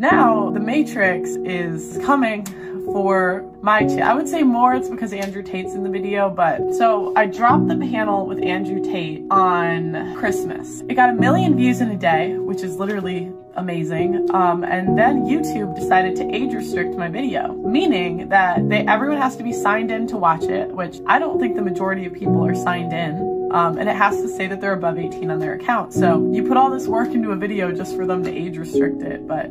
Now, The Matrix is coming for my I would say more it's because Andrew Tate's in the video, but so I dropped the panel with Andrew Tate on Christmas. It got a million views in a day, which is literally amazing. Um, and then YouTube decided to age restrict my video, meaning that they everyone has to be signed in to watch it, which I don't think the majority of people are signed in. Um, and it has to say that they're above 18 on their account. So you put all this work into a video just for them to age restrict it, but